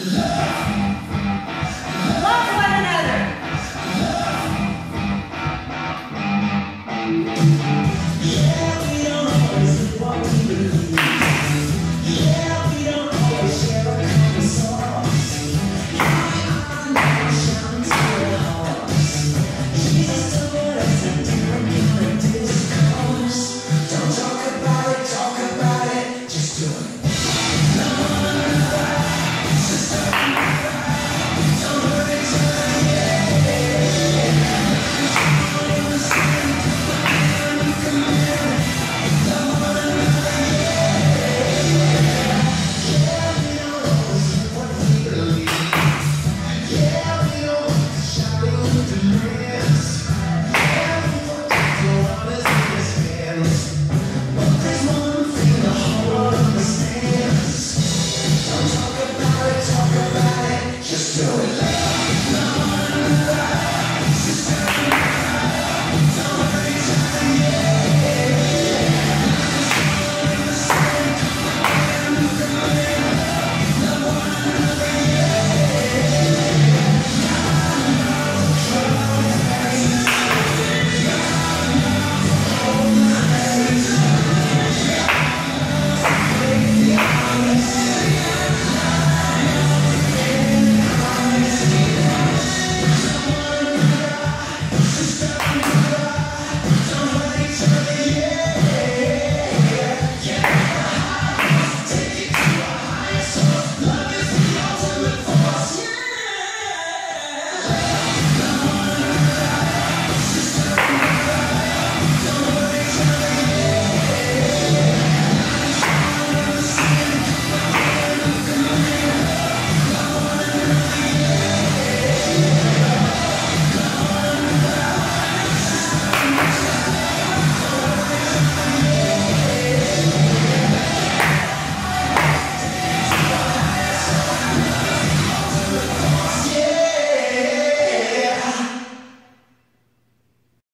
Yeah.